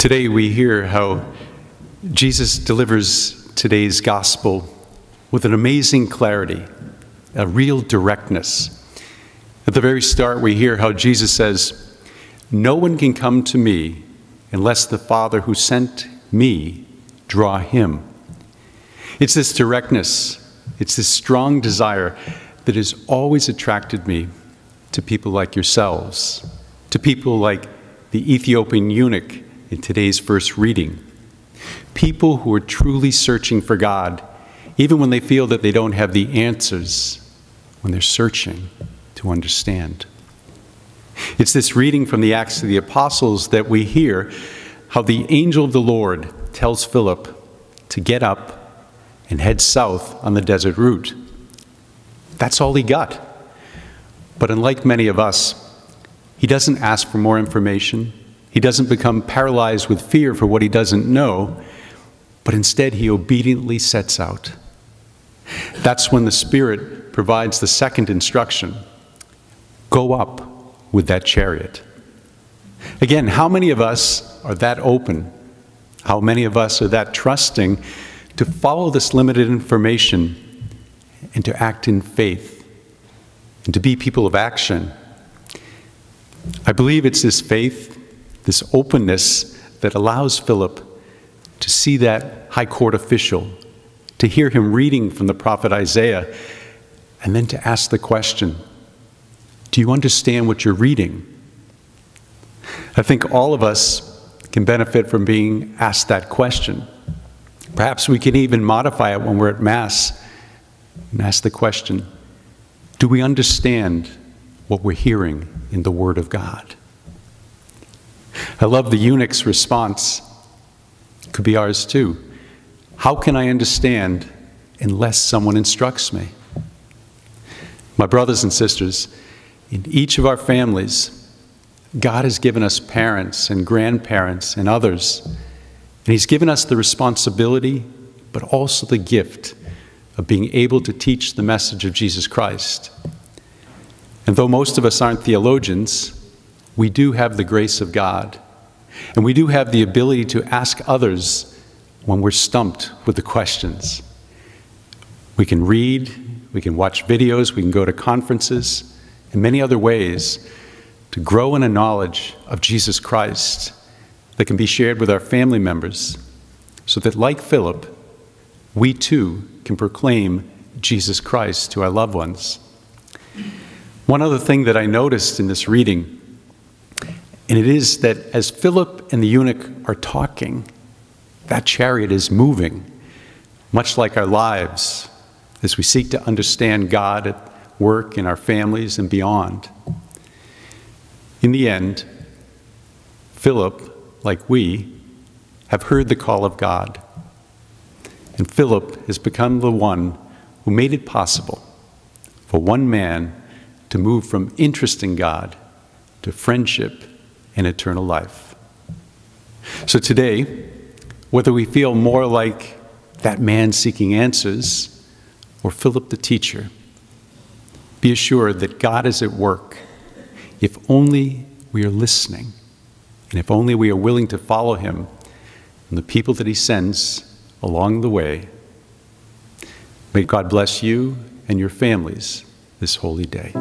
Today we hear how Jesus delivers today's gospel with an amazing clarity, a real directness. At the very start, we hear how Jesus says, No one can come to me unless the Father who sent me draw him. It's this directness, it's this strong desire that has always attracted me to people like yourselves, to people like the Ethiopian eunuch in today's first reading. People who are truly searching for God, even when they feel that they don't have the answers, when they're searching to understand. It's this reading from the Acts of the Apostles that we hear how the angel of the Lord tells Philip to get up and head south on the desert route. That's all he got. But unlike many of us, he doesn't ask for more information. He doesn't become paralyzed with fear for what he doesn't know, but instead he obediently sets out. That's when the Spirit provides the second instruction go up with that chariot. Again, how many of us are that open? How many of us are that trusting to follow this limited information and to act in faith and to be people of action? I believe it's this faith, this openness that allows Philip to see that high court official, to hear him reading from the prophet Isaiah, and then to ask the question Do you understand what you're reading? I think all of us can benefit from being asked that question. Perhaps we can even modify it when we're at Mass and ask the question Do we understand what we're hearing in the Word of God? I love the eunuch's response. It Could be ours too. How can I understand unless someone instructs me? My brothers and sisters, in each of our families, God has given us parents and grandparents and others, and He's given us the responsibility, but also the gift of being able to teach the message of Jesus Christ. And though most of us aren't theologians, we do have the grace of God, and we do have the ability to ask others when we're stumped with the questions. We can read, we can watch videos, we can go to conferences, and many other ways to grow in a knowledge of Jesus Christ that can be shared with our family members, so that, like Philip, we too can proclaim Jesus Christ to our loved ones. One other thing that I noticed in this reading, and it is that as Philip and the eunuch are talking, that chariot is moving, much like our lives, as we seek to understand God at work in our families and beyond. In the end, Philip, like we, have heard the call of God. And Philip has become the one who made it possible for one man to move from interest in God to friendship and eternal life. So today, whether we feel more like that man seeking answers or Philip the teacher, be assured that God is at work if only we are listening, and if only we are willing to follow Him and the people that He sends along the way. May God bless you and your families this holy day.